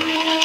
Thank you.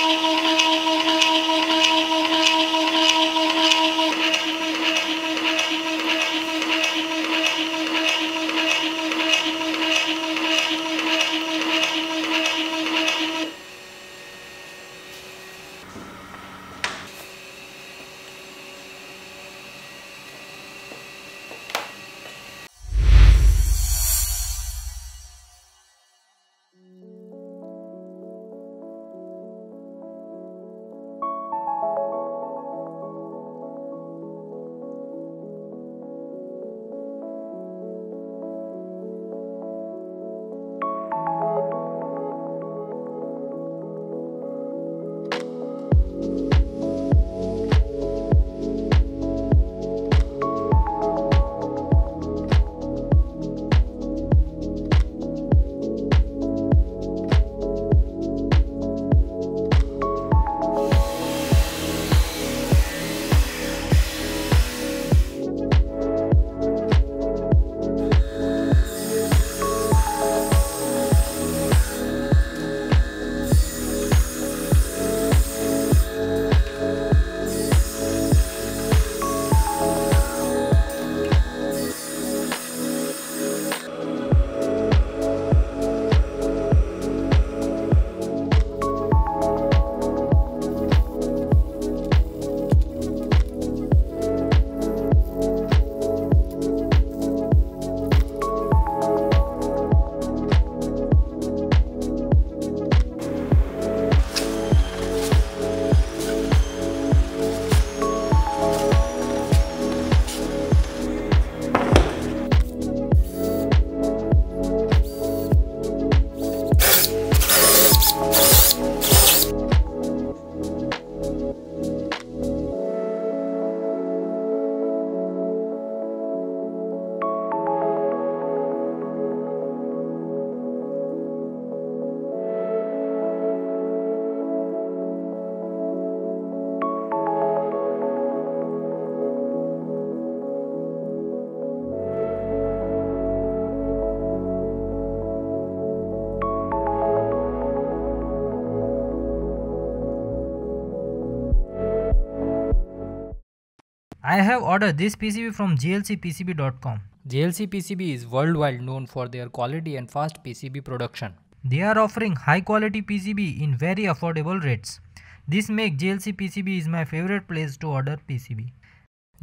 I have ordered this PCB from jlcpcb.com. GLC PCB is worldwide known for their quality and fast PCB production. They are offering high quality PCB in very affordable rates. This make JLCPCB is my favorite place to order PCB.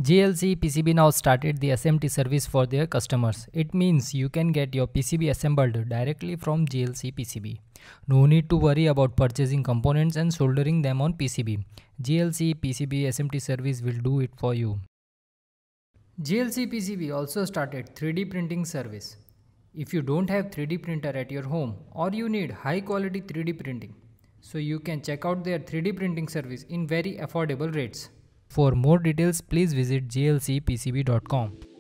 JLCPCB now started the SMT service for their customers. It means you can get your PCB assembled directly from JLCPCB. No need to worry about purchasing components and soldering them on PCB. JLCPCB SMT service will do it for you. JLCPCB also started 3D printing service. If you don't have 3D printer at your home or you need high quality 3D printing, so you can check out their 3D printing service in very affordable rates. For more details, please visit jlcpcb.com.